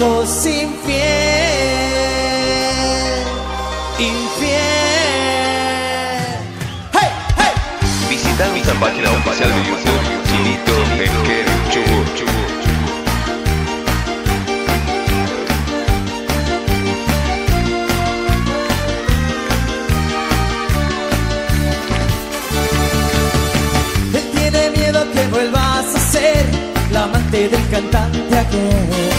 sos infiel, infiel. Hey, hey. Visita nuestra página oficial de YouTube, Chilito Pesquer Chubut. Él tiene miedo a que vuelvas a ser la amante del cantante aquel.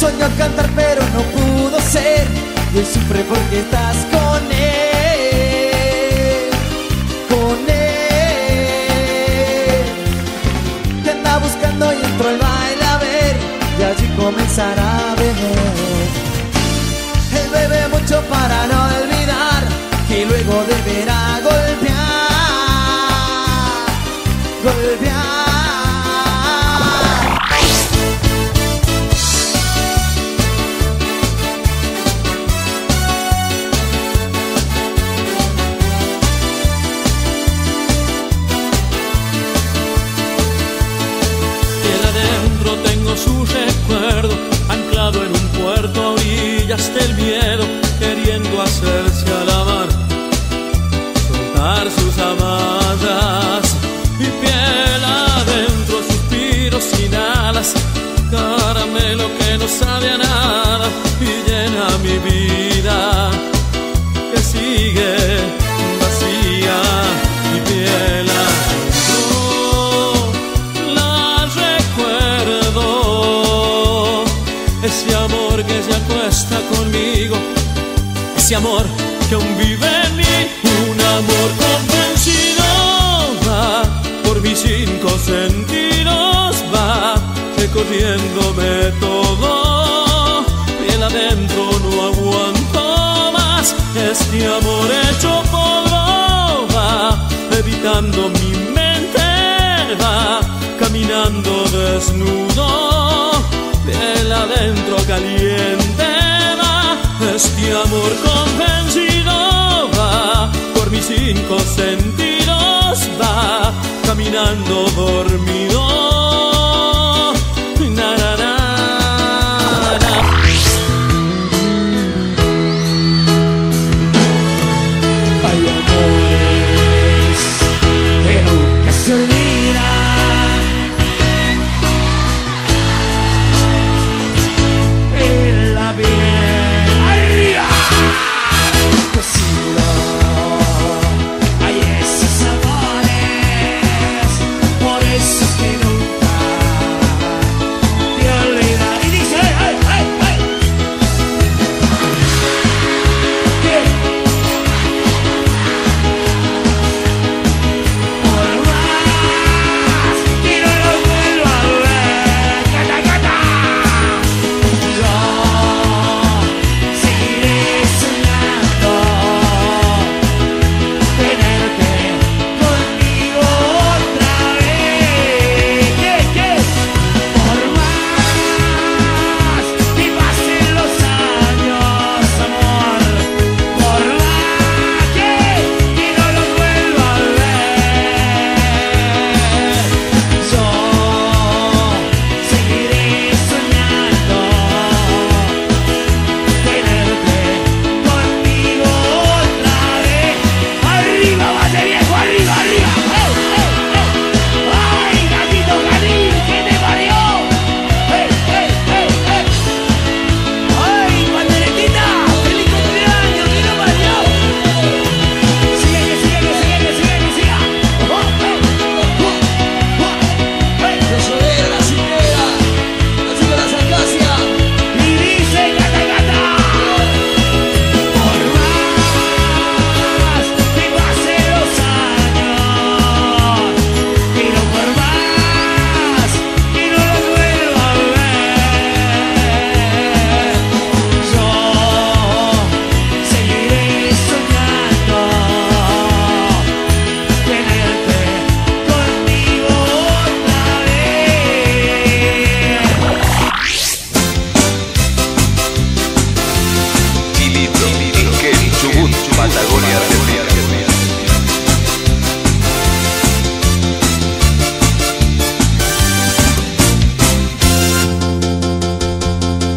Soñó cantar pero no pudo ser. Y él sufre porque estás con él. ese amor que aún vive en mí, un amor convencido va por mis cinco sentidos, va recorriéndome todo, bien adentro no aguanto más, este amor hecho polvo va evitando mi mente, va caminando desnudo, del adentro caliente mi amor convencido va, por mis cinco sentidos va, caminando por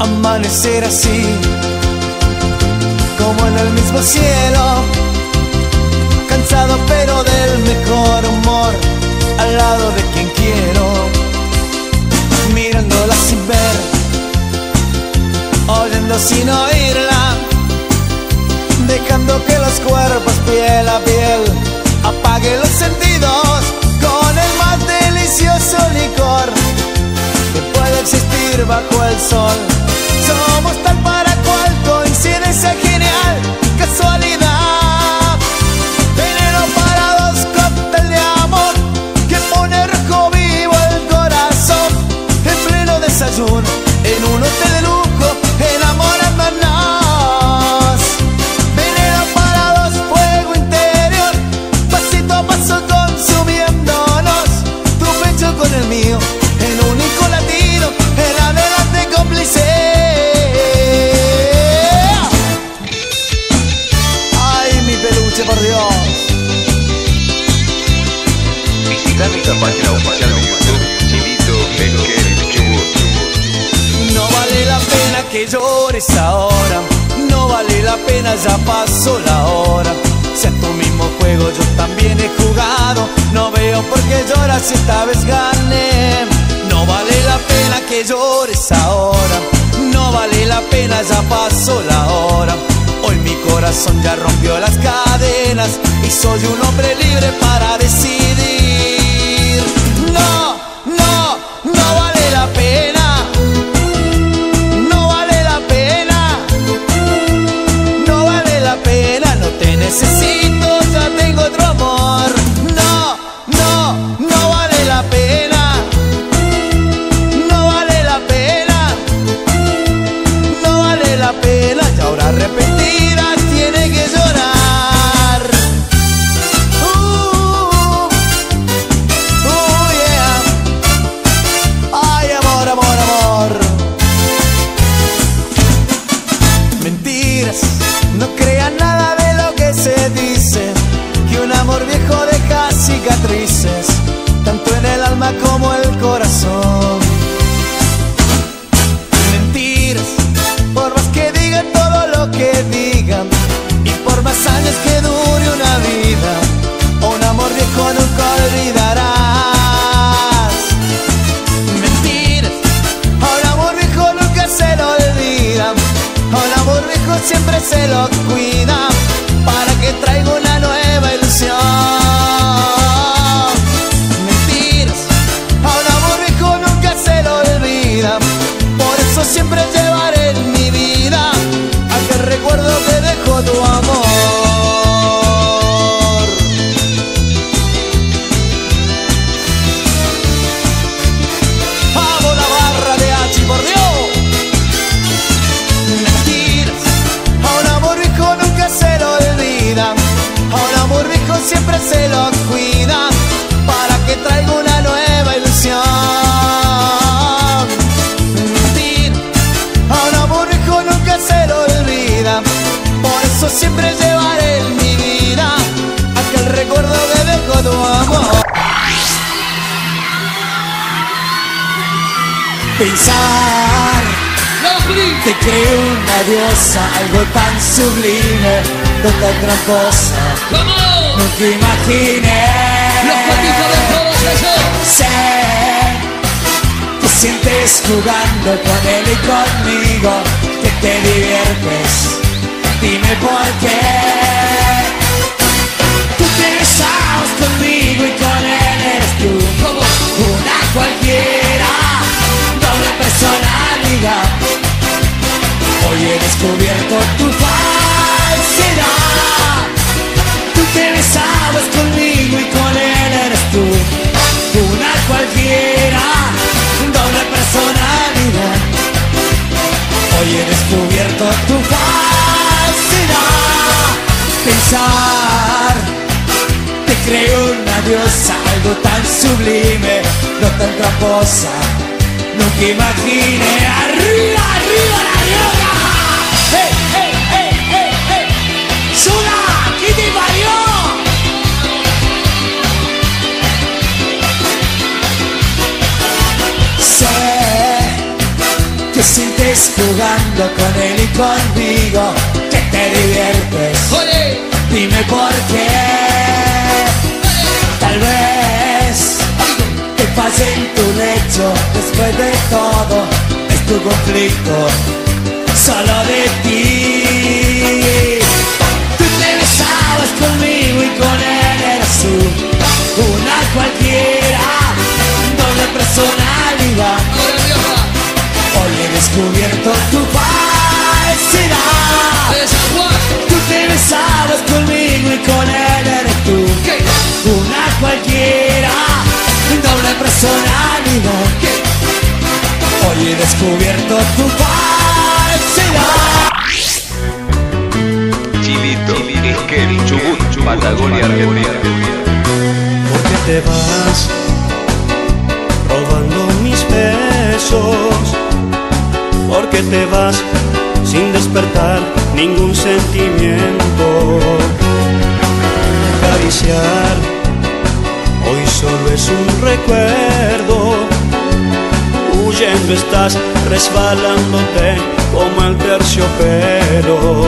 amanecer así, como en el mismo cielo, cansado pero del mejor humor, al lado de quien quiero, mirándola sin ver, oyendo sin oírla, dejando que los cuerpos piel a piel apaguen los sentidos con el más delicioso licor existir bajo el sol. Somos tal para cual, coincidencia genial, No vale la pena que llores ahora, no vale la pena, ya pasó la hora. Si a tu mismo juego yo también he jugado, no veo por qué lloras esta vez gané. No vale la pena que llores ahora, no vale la pena, ya pasó la hora. Hoy mi corazón ya rompió las cadenas y soy un hombre libre para decidir. Necesito, ya tengo otro amor. No, no, no vale la pena, no vale la pena, no vale la pena, y ahora arrepentida tiene que llorar. Uh, uh, yeah. Ay, amor, amor, amor. Mentiras, no Pensar. Te creo una diosa, algo tan sublime, no tan tramposa, nunca imaginé. Sé que sientes jugando con él y conmigo, que te diviertes, dime por qué. Tú te besabas conmigo y con él eres tú, una cualquiera, Hoy he descubierto tu falsedad. Tú te besabas conmigo y con él eres tú. Una cualquiera, doble personalidad. Hoy he descubierto tu falsedad. Pensar, te creo una diosa, algo tan sublime, no tan tramposa no te imagines. ¡Arriba, arriba la rioja! ¡Eh, eh, eh, eh, eh! ¡Sula! ¡Aquí te parió! Sé que sientes jugando con él y conmigo, que te diviertes. ¡Olé! Dime por qué. fallé en tu lecho Después de todo es tu conflicto Solo de ti. Tú te besabas conmigo y con él eras tú Una cualquiera Doble personalidad. Hoy he descubierto tu falsedad. Tú te besabas conmigo y con él eres tú Una cualquiera personalidad. Hoy he descubierto tu falsedad. Chilito, Esquel, Chubut, Patagonia, Argentina. ¿Por qué te vas robando mis besos? ¿Por qué te vas sin despertar ningún sentimiento? Acariciar es un recuerdo. Huyendo estás, resbalándote como el terciopelo.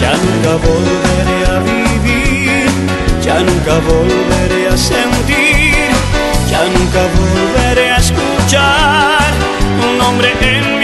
Ya nunca volveré a vivir, ya nunca volveré a sentir, ya nunca volveré a escuchar un nombre en mi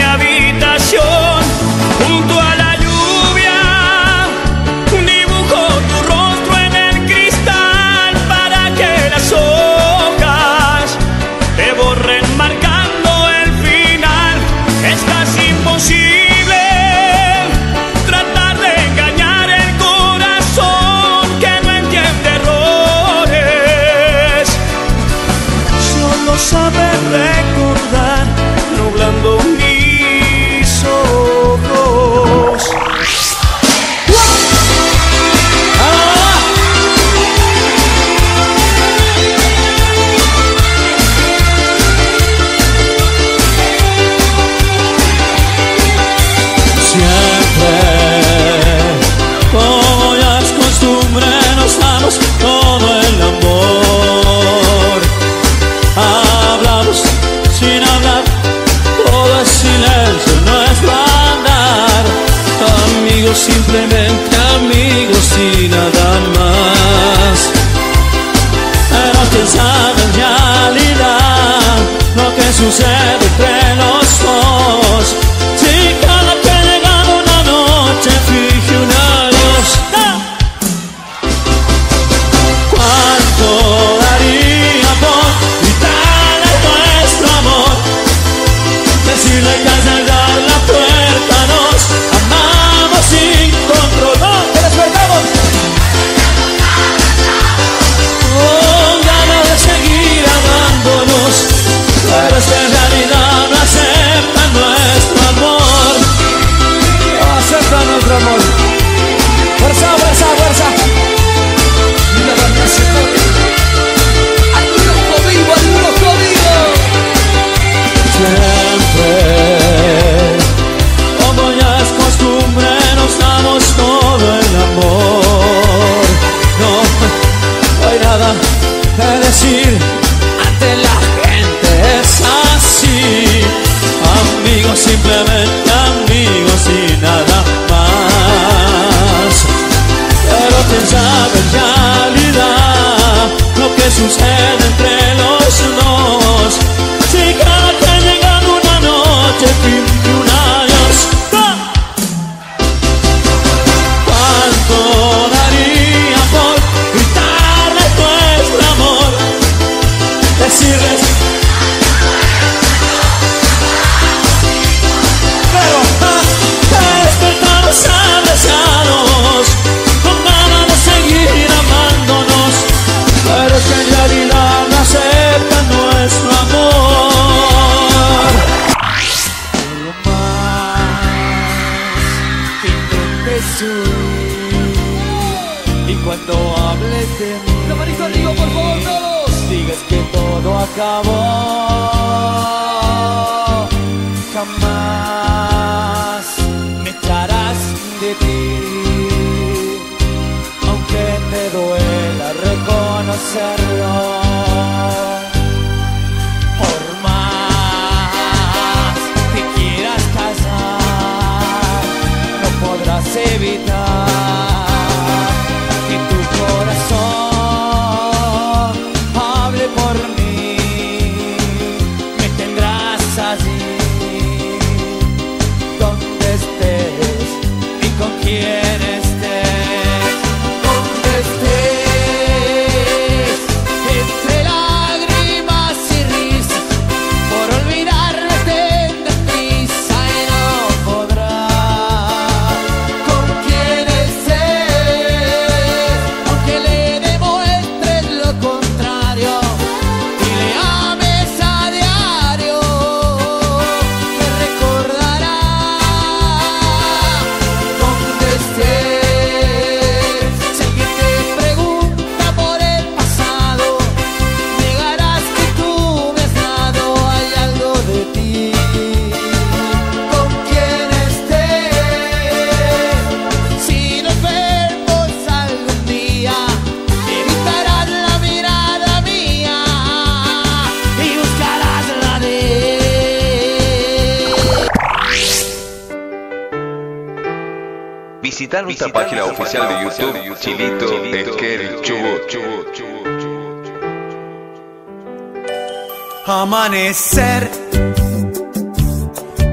Amanecer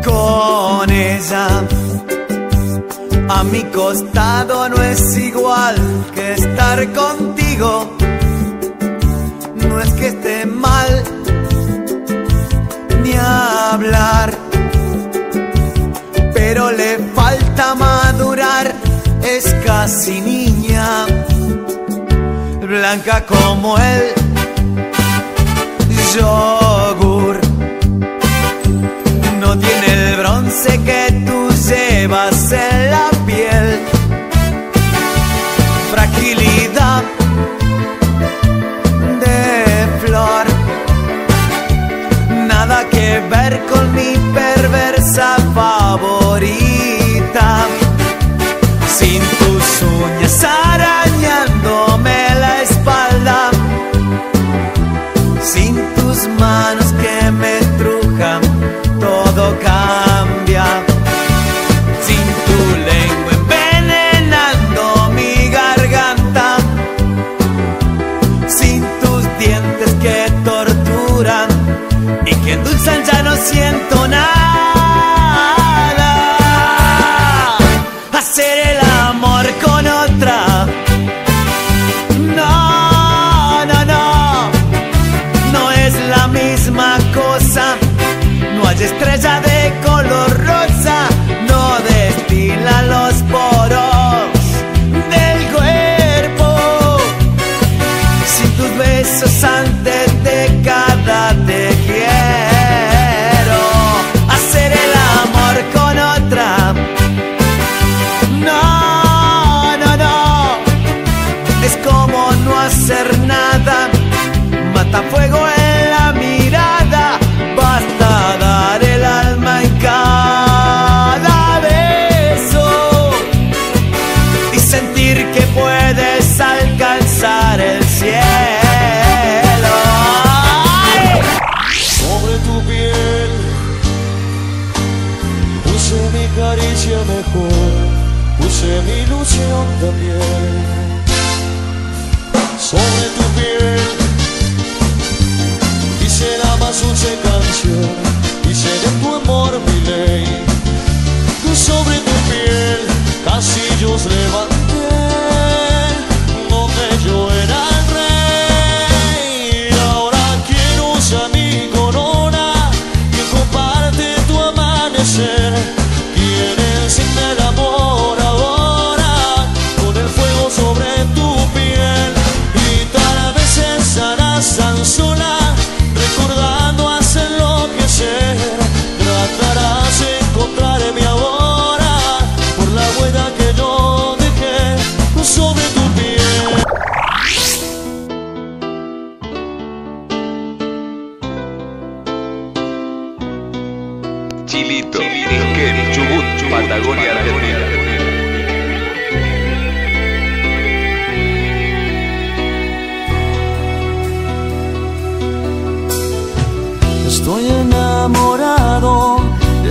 con ella a mi costado no es igual que estar contigo. No es que esté mal ni hablar, pero le falta madurar. Es casi niña, blanca como el yogur. Bronce que tú llevas y que endulzan ya no siento nada. Sobre tu piel,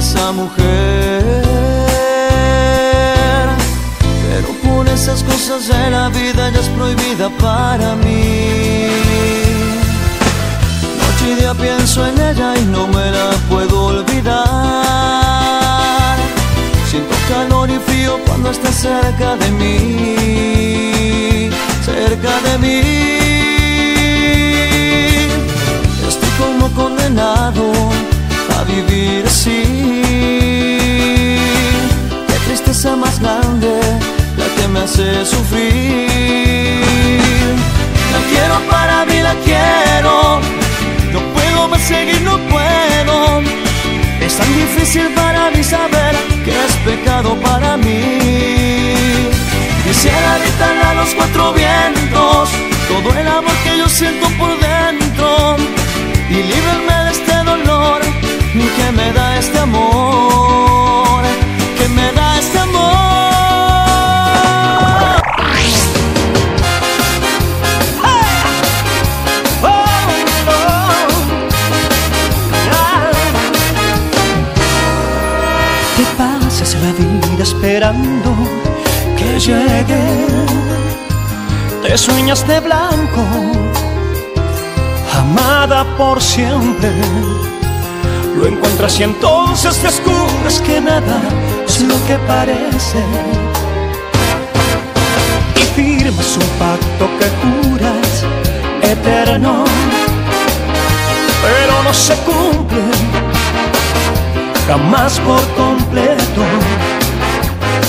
esa mujer. Pero por esas cosas de la vida ya es prohibida para mí. Noche y día pienso en ella y no me la puedo olvidar. Siento calor y frío cuando está cerca de mí. Cerca de mí. Estoy como condenado vivir así. Qué tristeza más grande la que me hace sufrir. La quiero para mí, la quiero. No puedo más seguir, no puedo. Es tan difícil para mí saber que es pecado para mí. Quisiera gritarle a los cuatro vientos todo el amor que yo siento por dentro y líbrame este amor, que me da este amor. Te pasas la vida esperando que llegue. Te sueñas de blanco, amada por siempre. Lo encuentras y entonces descubres que nada es lo que parece. Y firmas un pacto que juras eterno, pero no se cumple jamás por completo.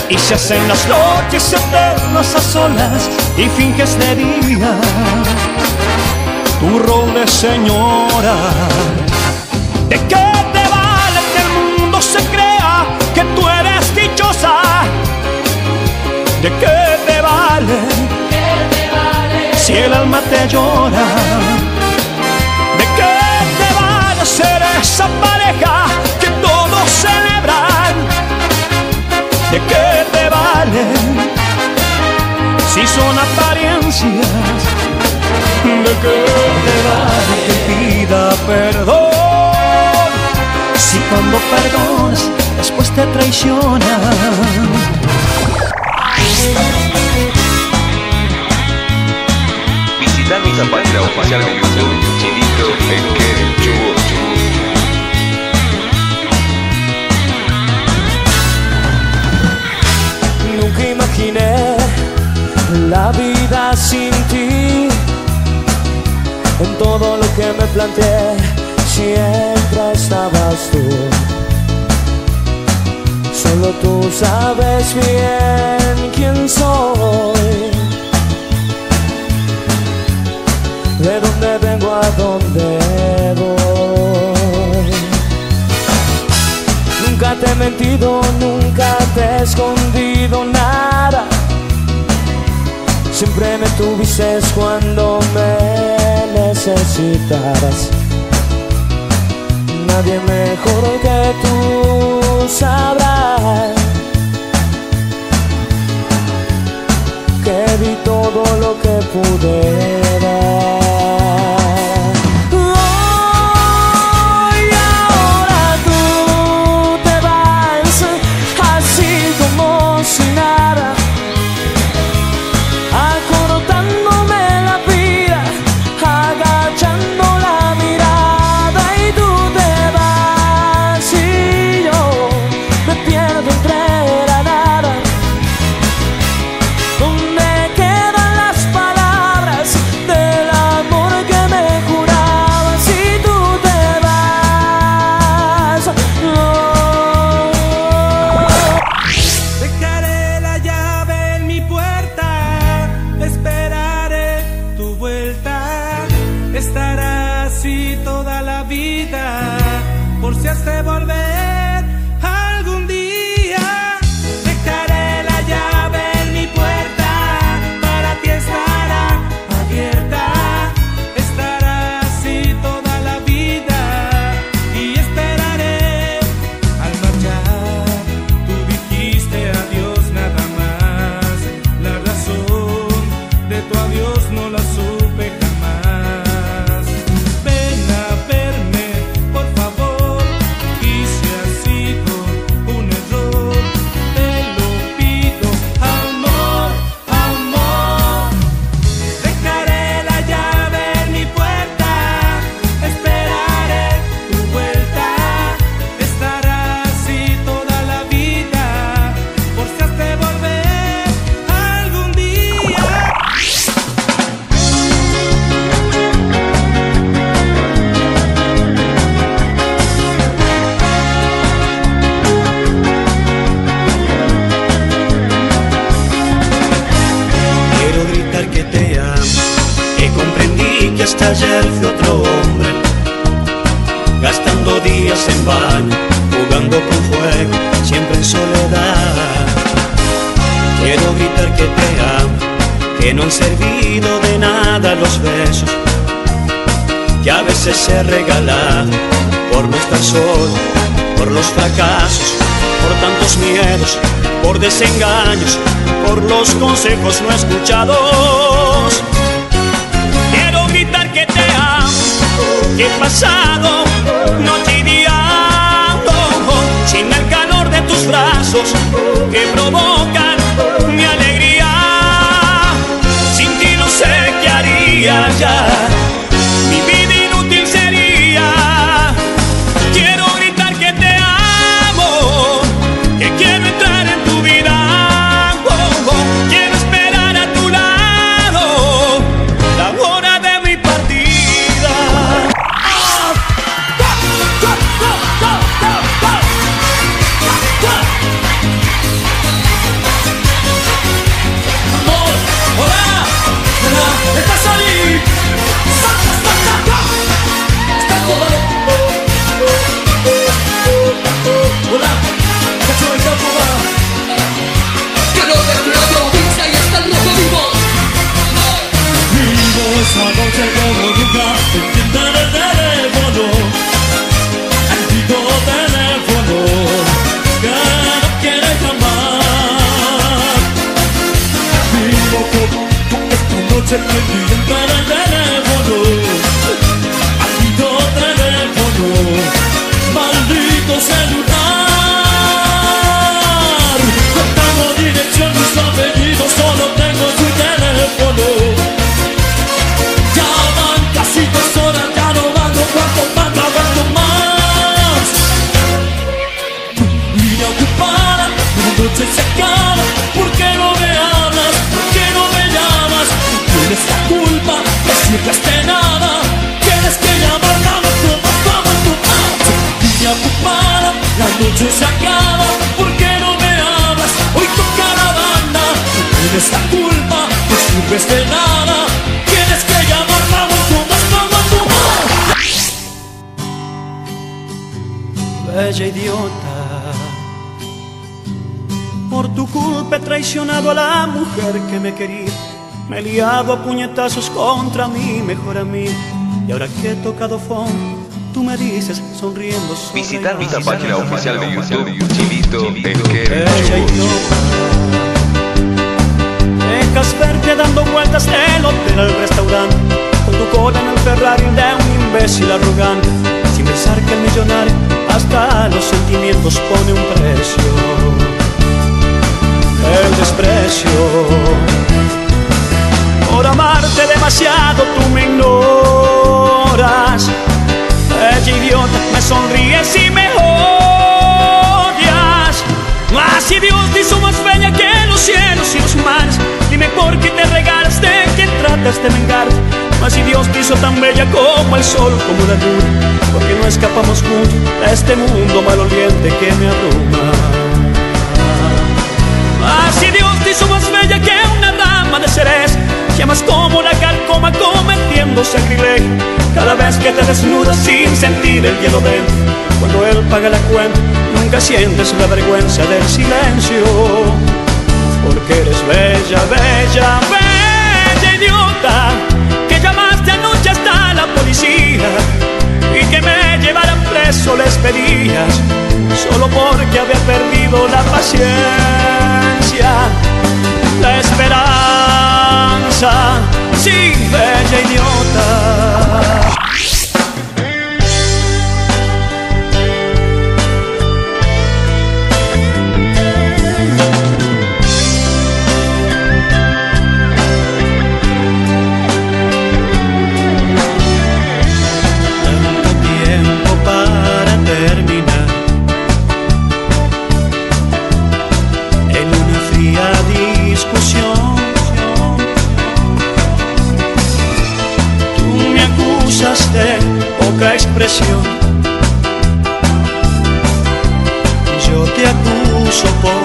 Y se hacen las noches eternas a solas y finges de día tu rol de señora. ¿De qué ¿De qué te vale? Si el alma te llora. ¿De qué te vale ser esa pareja que todos celebran? ¿De qué te vale si son apariencias? ¿De qué te vale que pida perdón? Si cuando perdonas después te traicionan. Visita nuestra página oficial de YouTube, Chinito Esquere, Chubut, Chubut. Nunca imaginé la vida sin ti. En todo lo que me planteé, siempre estabas tú. Solo tú sabes bien quién soy. De dónde vengo a dónde voy. Nunca te he mentido, nunca te he escondido nada. Siempre me tuviste cuando me necesitabas. Nadie mejor que tú sabrá que di todo lo que pude que no han servido de nada los besos, que a veces se regalan por no estar solo, por los fracasos, por tantos miedos, por desengaños, por los consejos no escuchados. Quiero gritar que te amo, que he pasado noche y día sin el calor de tus brazos que provocan viajar. Traicionado a la mujer que me quería. Me he liado a puñetazos contra mi mejor amigo. Y ahora que he tocado fondo, tú me dices sonriendo. Visitar nuestra página oficial de YouTube, Chilito Dejas verte dando vueltas del hotel al restaurante, con tu cola en el Ferrari de un imbécil arrogante, sin pensar que el millonario hasta los sentimientos pone un precio el desprecio. Por amarte demasiado tú me ignoras. Ella idiota me sonríes y me odias. Si Dios te hizo más bella que los cielos y los mares, dime por qué te regalas de que tratas de vengarte. Mas si Dios te hizo tan bella como el sol, como la luna, porque no escapamos juntos a este mundo maloliente que me abruma. Si Dios te hizo más bella que una dama de ceres Llamas como la calcoma cometiendo sacrilegio Cada vez que te desnudas sin sentir el hielo de él Cuando él paga la cuenta Nunca sientes la vergüenza del silencio Porque eres bella, bella, bella idiota Que llamaste anoche hasta la policía Y que me llevaran preso les pedías Solo porque había perdido la paciencia la esperanza, sí, bella idiota. Expresión. Yo te acuso por